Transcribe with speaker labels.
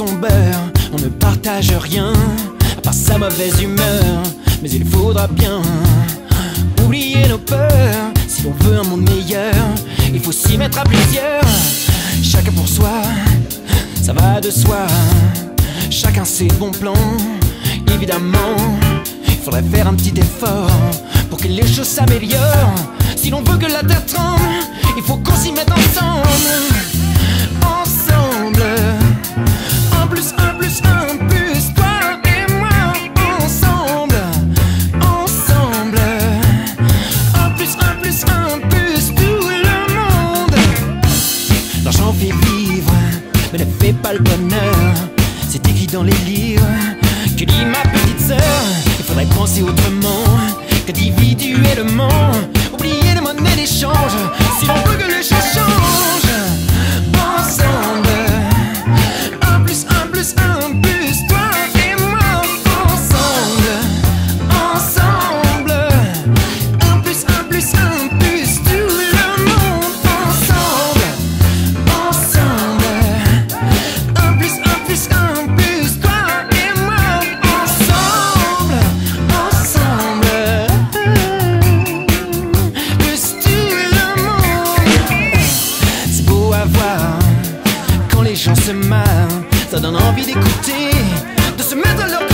Speaker 1: on ne partage rien, à part sa mauvaise humeur, mais il faudra bien oublier nos peurs, si l'on veut un monde meilleur, il faut s'y mettre à plusieurs, chacun pour soi, ça va de soi, chacun ses bons plans, évidemment, il faudrait faire un petit effort pour que les choses s'améliorent, si l'on veut que la terre tremble, il faut qu'on s'y mette ensemble. Fait pas le bonheur. C'est écrit dans les livres que dit ma petite sœur. Il faudrait penser autrement qu'individuellement. quand les gens se marrent. Ça donne envie d'écouter, de se mettre à leur